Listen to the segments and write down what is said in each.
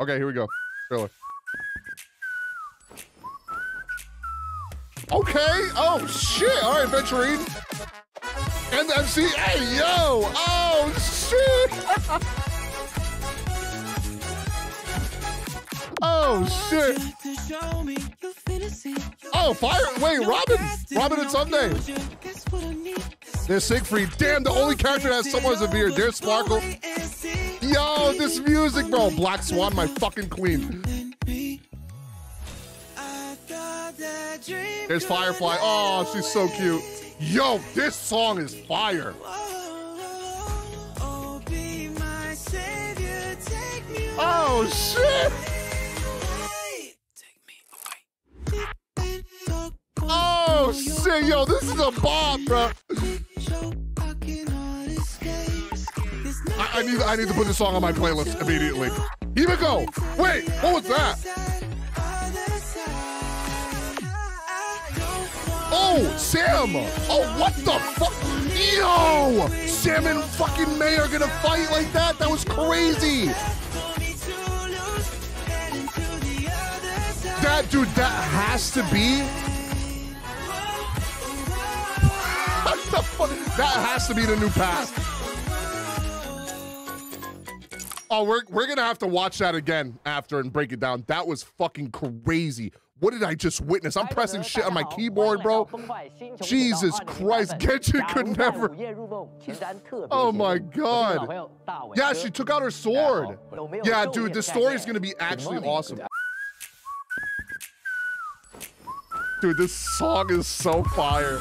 Okay, here we go. Trailer. Okay. Oh shit. All right, Venturine. And MC. Hey yo. Oh shit. oh shit. Oh fire. Wait, Robin. Robin and Sunday. There's Siegfried. Damn, the only character that has someone as a beard. There's Sparkle. Yo, this music, bro. Black Swan, my fucking queen. There's Firefly. Oh, she's so cute. Yo, this song is fire. Oh, shit. Oh, shit. Yo, this is a bomb, bro. I, need I need to put this song on my playlist immediately. Himeko! Wait, what was that? Oh, Sam! Oh, what the fuck? Yo! Sam and fucking Mei are gonna fight like that? That was crazy! That, dude, that has to be... What the fuck? That has to be the new path. Oh, we're, we're gonna have to watch that again after and break it down. That was fucking crazy. What did I just witness? I'm pressing shit on my keyboard, bro. Jesus Christ, Genshin could never. Oh my god. Yeah, she took out her sword. Yeah, dude, the story is gonna be actually awesome. Dude, this song is so fire.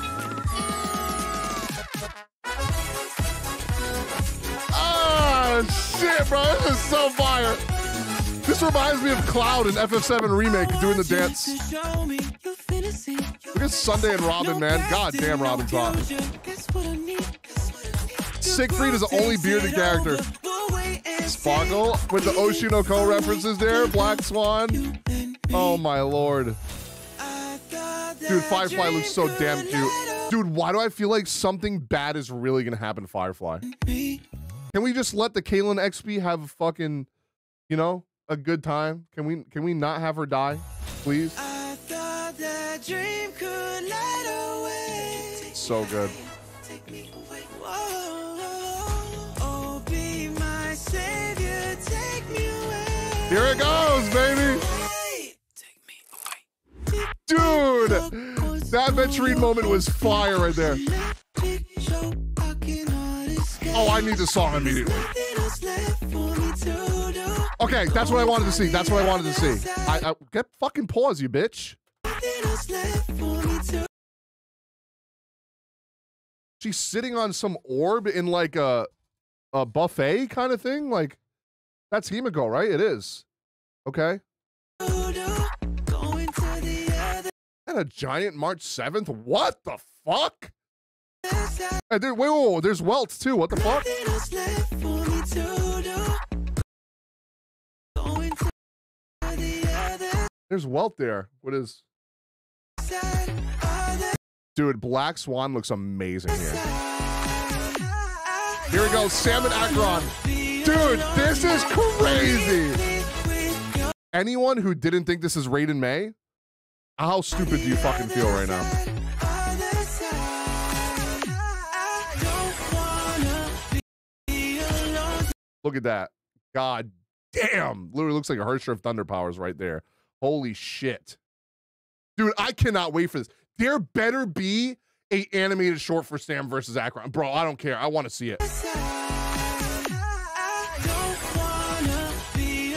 Shit, bro. This is so fire. This reminds me of Cloud in FF7 Remake doing the dance. Look at Sunday and Robin, man. God damn, Robin's hot. Siegfried is the only bearded character. Sparkle with the Oshi no Ko references there. Black Swan. Oh my lord. Dude, Firefly looks so damn cute. Dude, why do I feel like something bad is really gonna happen to Firefly? Can we just let the Caitlyn XP have a fucking, you know, a good time? Can we can we not have her die, please? So good. Here it goes, baby. Dude, that Venturine moment was fire right there. Oh, I need the song immediately. Okay, that's what I wanted to see. That's what I wanted to see. I, I get fucking pause, you bitch. She's sitting on some orb in like a a buffet kind of thing. Like that's Himeko, right? It is. Okay. And a giant March 7th? What the fuck? Hey, dude, wait, wait, wait, there's Welts too. What the fuck? There's Welt there. What is? Dude, Black Swan looks amazing here. Here we go, Salmon Acheron. Dude, this is crazy. Anyone who didn't think this is Raiden Mei, how stupid do you fucking feel right now? Look at that. God damn. Literally looks like a Herrscher of Thunder Powers right there. Holy shit. Dude, I cannot wait for this. There better be a animated short for Sam versus Acheron. Bro, I don't care. I want to see it.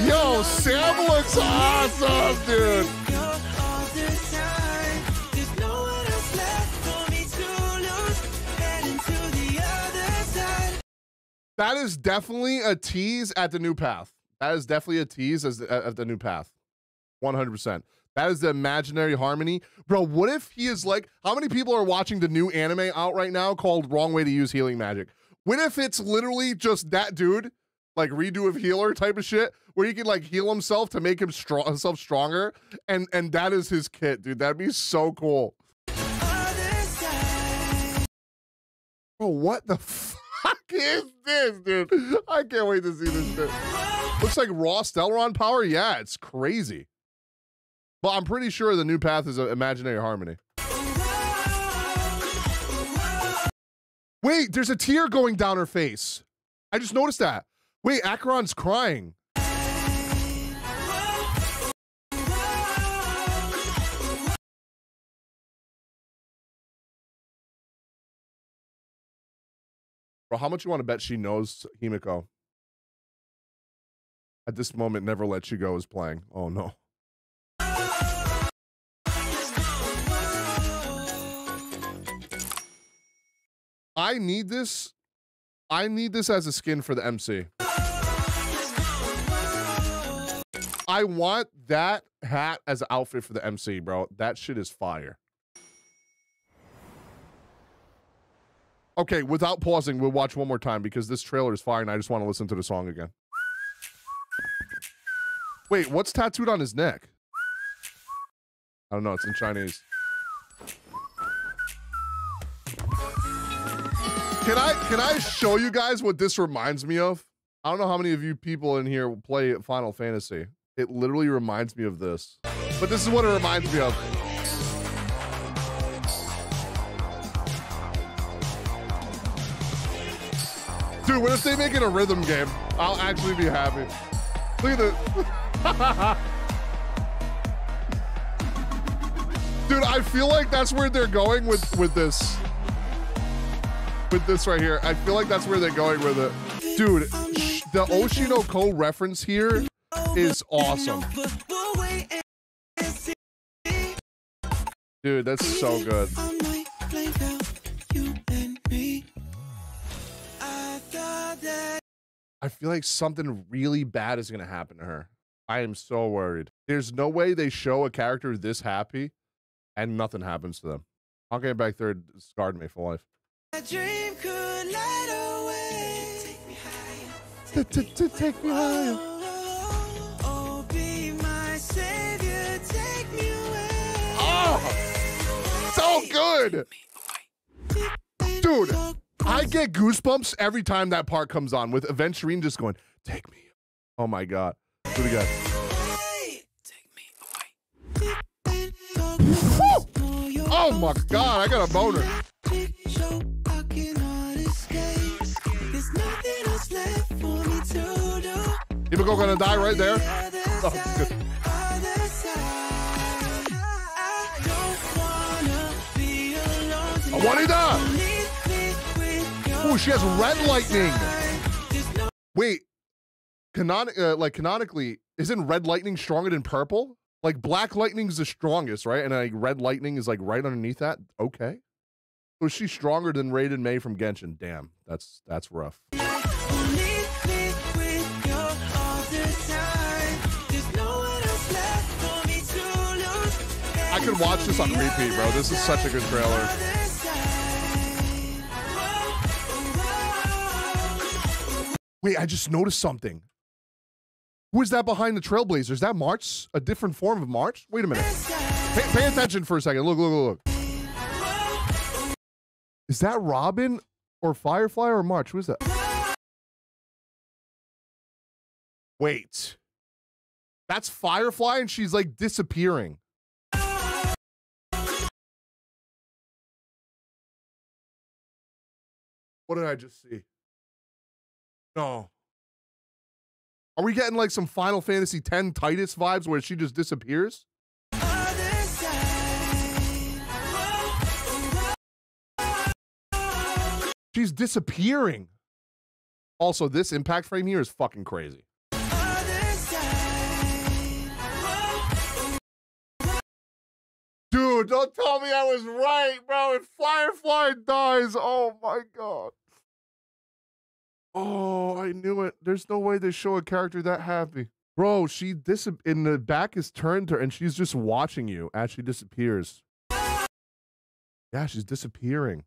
Yo, Sam looks awesome, dude. That is definitely a tease at the new path. That is definitely a tease as uh, the, at the new path. 100%. That is the imaginary harmony. Bro, what if he is like, how many people are watching the new anime out right now called Wrong Way to Use Healing Magic? What if it's literally just that dude, like redo of healer type of shit, where he can like heal himself to make him strong, himself stronger, and and that is his kit, dude. That'd be so cool. Bro, what the? Is this, dude? I can't wait to see this shit. Looks like raw Stellaron power. Yeah, it's crazy. But I'm pretty sure the new path is uh, imaginary harmony. Wait, there's a tear going down her face. I just noticed that. Wait, Acheron's crying. Bro, how much you want to bet she knows Himeko? At this moment, Never Let You Go is playing. Oh no. I need this. I need this as a skin for the MC. I want that hat as an outfit for the MC, bro. That shit is fire. Okay, without pausing, we'll watch one more time because this trailer is fire and I just want to listen to the song again. Wait, what's tattooed on his neck? I don't know, it's in Chinese. Can I can I show you guys what this reminds me of? I don't know how many of you people in here will play Final Fantasy. It literally reminds me of this. But this is what it reminds me of. Dude, what if they make it a rhythm game? I'll actually be happy. Look at this. Dude, I feel like that's where they're going with with this. With this right here. I feel like that's where they're going with it. Dude, the Oshino Oshinoko reference here is awesome. Dude, that's so good. I feel like something really bad is going to happen to her. I am so worried. There's no way they show a character this happy and nothing happens to them. I'll get back third scarred me for life. dream could light away. Take me higher. Take me higher. Oh, be my savior. Take me away. Oh, so good. Dude, I get goosebumps every time that part comes on with Aventurine just going, take me. Oh my God. What Do it again. Oh my God, I got a boner. Himeko gonna die right there? Oh, Juanita! Oh, she has red lightning. Wait, uh, like canonically, isn't red lightning stronger than purple? Like black lightning is the strongest, right? And like red lightning is like right underneath that. Okay. So is she stronger than Raiden Mei from Genshin? Damn, that's that's rough. I could watch this on repeat, bro. This is such a good trailer. Wait, I just noticed something. Who is that behind the Trailblazers? Is that March? A different form of March? Wait a minute. Pay, pay attention for a second. Look, look, look, look. Is that Robin or Firefly or March? Who is that? Wait. That's Firefly and she's like disappearing. What did I just see? No. Are we getting like some Final Fantasy X Tidus vibes where she just disappears? She's disappearing. Also, this impact frame here is fucking crazy. Dude, don't tell me I was right, bro. If Firefly dies, oh my god. Oh, I knew it. There's no way they show a character that happy. Bro, she dis in the back is turned to her and she's just watching you as she disappears. Yeah, she's disappearing.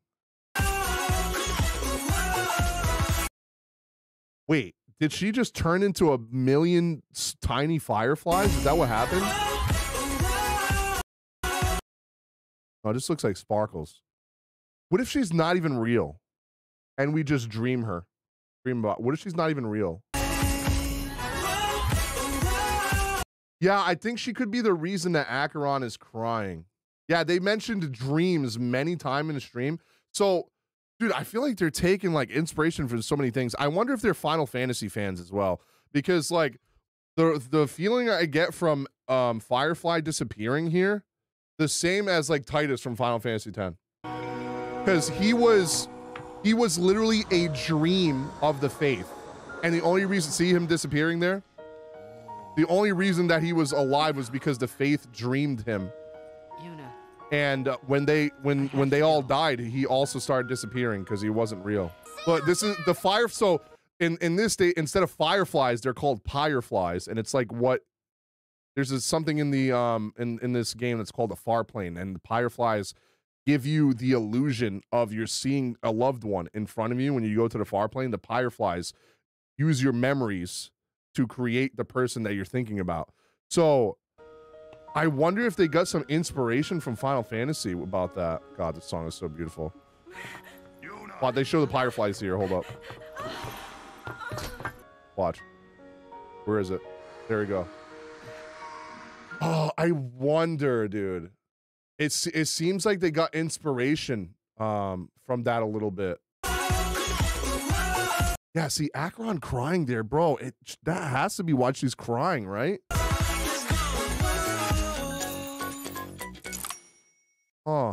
Wait, did she just turn into a million tiny fireflies? Is that what happened? Oh, this looks like sparkles. What if she's not even real? and we just dream her. Dream about what if she's not even real? Yeah, I think she could be the reason that Acheron is crying. Yeah, they mentioned dreams many times in the stream. So, dude, I feel like they're taking like inspiration from so many things. I wonder if they're Final Fantasy fans as well, because like the the feeling I get from um Firefly disappearing here, the same as like Tidus from Final Fantasy X, because he was he was literally a dream of the fayth, and the only reason see him disappearing there the only reason that he was alive was because the fayth dreamed him. Yuna. And uh, when they when when they all died, he also started disappearing because he wasn't real. But this is the fire. So in in this state, instead of fireflies, they're called pyreflies, and it's like what there's a, something in the um in in this game that's called a far plane, and the pyreflies give you the illusion of you're seeing a loved one in front of you when you go to the far plane. The pyreflies use your memories to create the person that you're thinking about. So I wonder if they got some inspiration from Final Fantasy about that. God, this song is so beautiful. But they show the fireflies here. Hold up. Watch. Where is it? There we go. Oh, I wonder, dude. It's it seems like they got inspiration um from that a little bit. Yeah, see, Acheron crying there, bro. It that has to be why she's crying, right? Oh.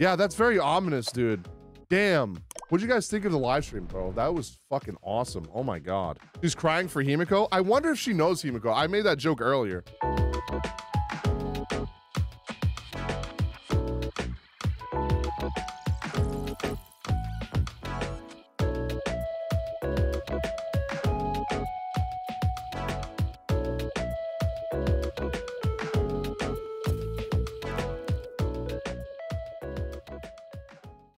Yeah, that's very ominous, dude. Damn. What'd you guys think of the live stream, bro? That was fucking awesome. Oh my god. She's crying for Himeko. I wonder if she knows Himeko. I made that joke earlier. Thank you.